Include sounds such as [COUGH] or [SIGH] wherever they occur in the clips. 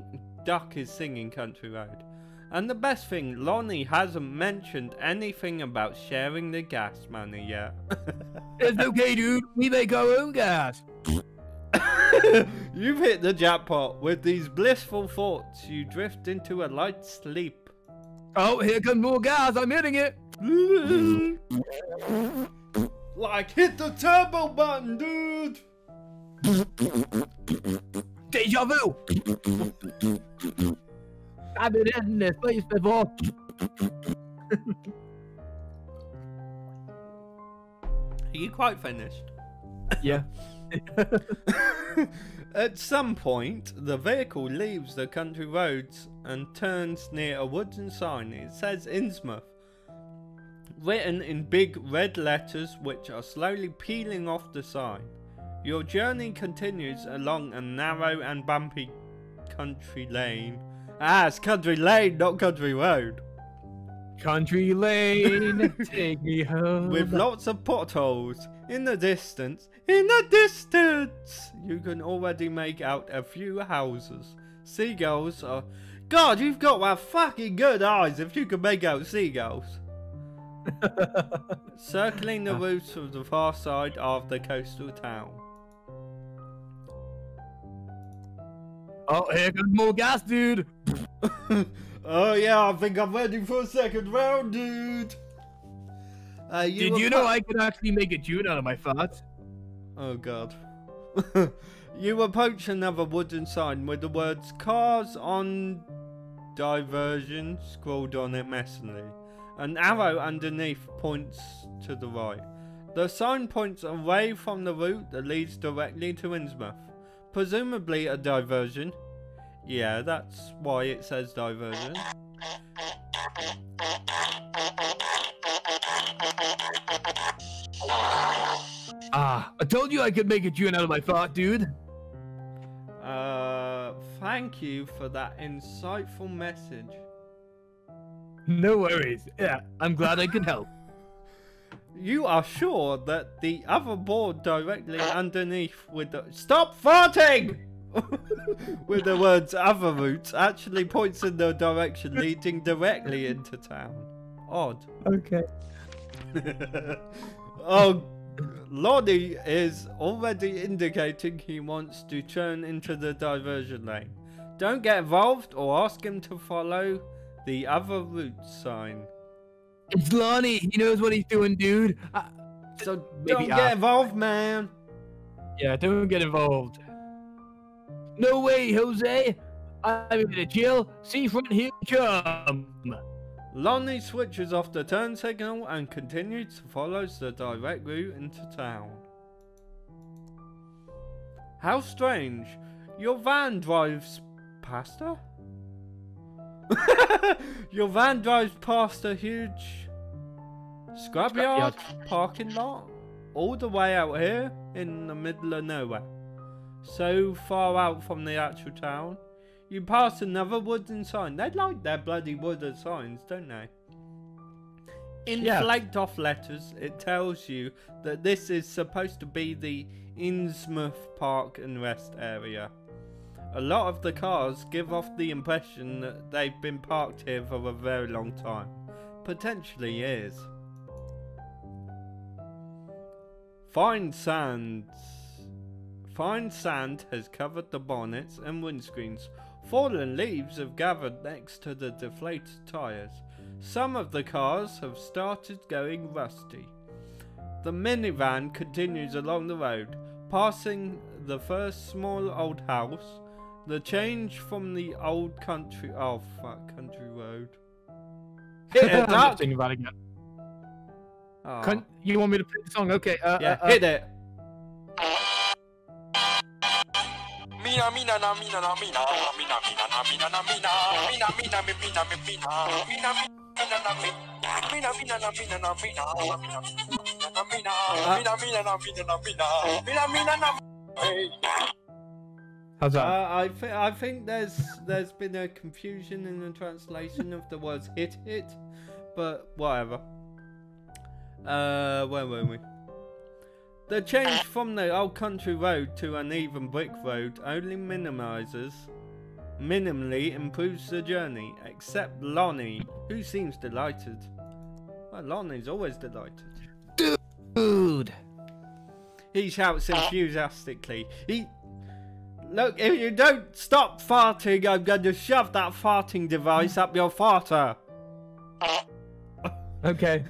dunk, duck is singing Country Road. And the best thing, Lonnie hasn't mentioned anything about sharing the gas money yet. [LAUGHS] It's okay, dude. We make our own gas. [LAUGHS] You've hit the jackpot. With these blissful thoughts, you drift into a light sleep. Oh, here comes more gas. I'm hitting it. like, hit the turbo button, dude! [LAUGHS] Deja vu. I've been in this place before. Are you quite finished? Yeah. [LAUGHS] At some point, the vehicle leaves the country roads and turns near a wooden sign. It says Innsmouth, written in big red letters which are slowly peeling off the sign. Your journey continues along a narrow and bumpy country lane. Ah, it's country lane, not country road. Country lane, [LAUGHS] take me home. With lots of potholes. In the distance, in the distance, you can already make out a few houses. Seagulls are. God, you've got my fucking good eyes if you can make out seagulls. [LAUGHS] Circling the roofs of the far side of the coastal town. Oh, here comes more gas, dude. [LAUGHS] oh yeah, I think I'm ready for a second round, dude. Uh, Did you know I can actually make a tune out of my farts? Oh god. [LAUGHS] you approach another wooden sign with the words cars on diversion scrawled on it messily. An arrow underneath points to the right. The sign points away from the route that leads directly to Innsmouth. Presumably a diversion. Yeah, that's why it says diversion. Ah, I told you I could make a tune out of my fart, dude. Uh, thank you for that insightful message. No worries. Yeah, I'm glad I could help. You are sure that the other board directly underneath with the stop farting [LAUGHS] with the words other routes actually points in the direction leading directly into town. Odd. Okay. [LAUGHS] oh, Lonnie is already indicating he wants to turn into the diversion lane. Don't get involved or ask him to follow the other route sign. It's Lonnie. He knows what he's doing, dude. Uh, so don't get involved, man. Yeah, don't get involved. No way, Jose. I'm in a jail. Seafront here come. Lonnie switches off the turn signal and continues to follow the direct route into town. How strange. Your van drives past her? [LAUGHS] Your van drives past a huge scrapyard parking lot all the way out here in the middle of nowhere. So far out from the actual town. You pass another wooden sign. They like their bloody wooden signs, don't they? In yeah. flaked off letters, it tells you that this is supposed to be the Innsmouth Park and Rest area. A lot of the cars give off the impression that they've been parked here for a very long time. Potentially years. Fine sands. Fine sand has covered the bonnets and windscreens Fallen leaves have gathered next to the deflated tyres. Some of the cars have started going rusty. The minivan continues along the road, passing the first small old house. The change from the old country. Oh, fuck, country road. Hit it, I'm thinking about it again. Oh. you want me to play the song? Okay. Uh, yeah, uh, hit it. Mina mina na mina na mina mina mina na mina na mina mina mina mi mina mi mina mina mina na mina mina na mina na mina mina na mina mina mina na mina na mina mina mina na How's that? Uh, I think I think there's there's been a confusion in the translation of the words hit hit, but whatever. Uh, where were we? The change from the old country road to an even brick road only minimises minimally improves the journey, except Lonnie, who seems delighted. Well, Lonnie's always delighted. Dude. He shouts enthusiastically. He. Look, if you don't stop farting, I'm going to shove that farting device up your farter. [LAUGHS] Okay.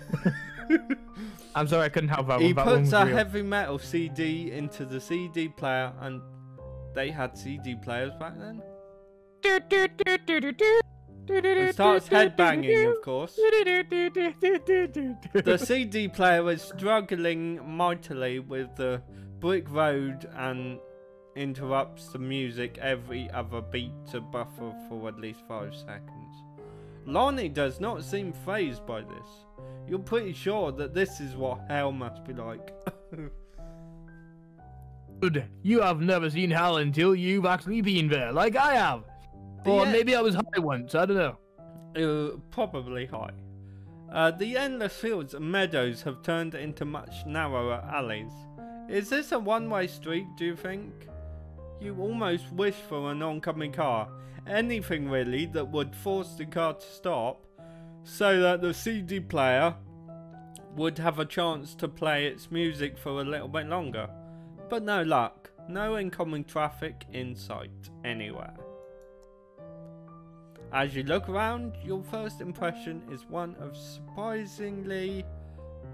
[LAUGHS] I'm sorry I couldn't help that He one. Puts was a real. heavy metal CD into the CD player, and they had CD players back then. And starts headbanging, of course. The [LAUGHS] CD player is struggling mightily with the brick road and interrupts the music every other beat to buffer for at least five seconds. Lonnie does not seem fazed by this. You're pretty sure that this is what hell must be like. [LAUGHS] Dude, you have never seen hell until you've actually been there, like I have. Or Yeah. maybe I was high once, I don't know. Uh, probably high. Uh, the endless fields and meadows have turned into much narrower alleys. Is this a one-way street, do you think? You almost wish for an oncoming car. Anything really that would force the car to stop so that the CD player would have a chance to play its music for a little bit longer. But no luck. No incoming traffic in sight anywhere. As you look around, your first impression is one of surprisingly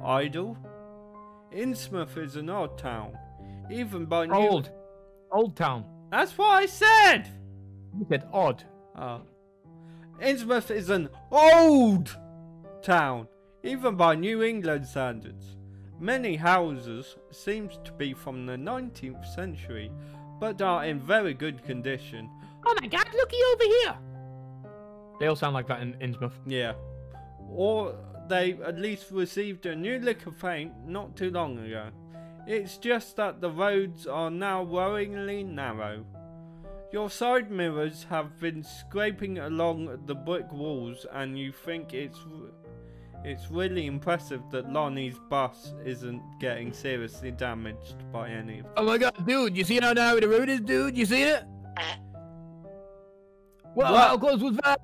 idle. Innsmouth is an odd town, even by new. Old. Old town. That's what I said. You said odd. Oh. Innsmouth is an old town, even by New England standards. Many houses seems to be from the 19th century, but are in very good condition. Oh my god, looky over here! They all sound like that in Innsmouth. Yeah. Or they at least received a new lick of paint not too long ago. It's just that the roads are now worryingly narrow. Your side mirrors have been scraping along the brick walls and you think it's it's really impressive that Lonnie's bus isn't getting seriously damaged by any of Oh my god, dude, you see how narrow the road is, dude? You see it? Well, What? how close was that?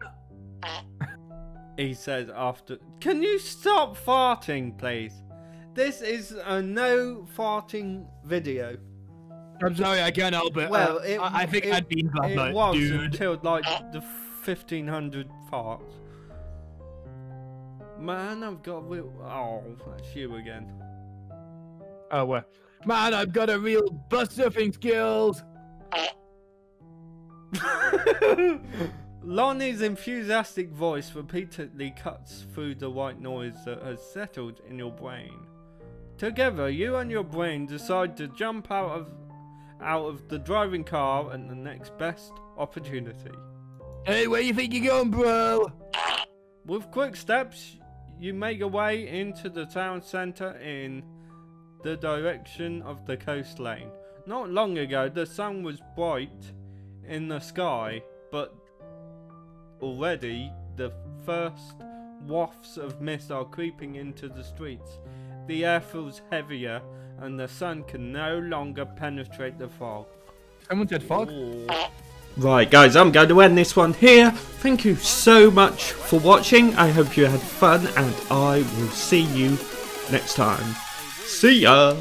he says after. Can you stop farting, please? This is a no farting video. I'm sorry, I can't help it. Well, Uh, it, I, I think it, I'd been last it was dude. until like the 1500 farts. Man, I've got real. Oh, that's you again. Oh, well. Man, I've got a real bus surfing skills. [LAUGHS] Lonnie's enthusiastic voice repeatedly cuts through the white noise that has settled in your brain. Together, you and your brain decide to jump out of out of the driving car at the next best opportunity. Hey, where you think you're going, bro? With quick steps, you make your way into the town centre in the direction of the coast lane. Not long ago, the sun was bright in the sky, but already the first wafts of mist are creeping into the streets. The air feels heavier, and the sun can no longer penetrate the fog. Someone said fog. Right, guys, I'm going to end this one here. Thank you so much for watching. I hope you had fun, and I will see you next time. See ya!